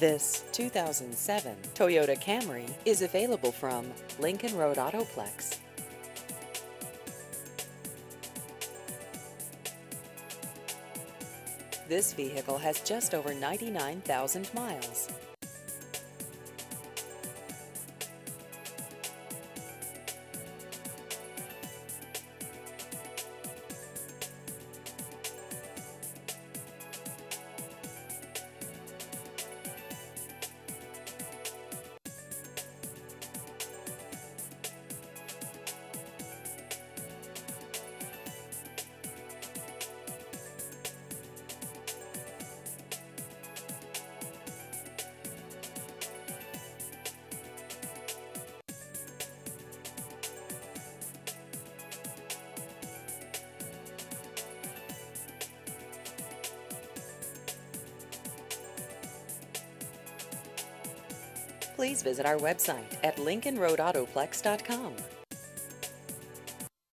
This 2007 Toyota Camry is available from Lincoln Road Autoplex. This vehicle has just over 99,000 miles. Please visit our website at lincolnroadautoplex.com.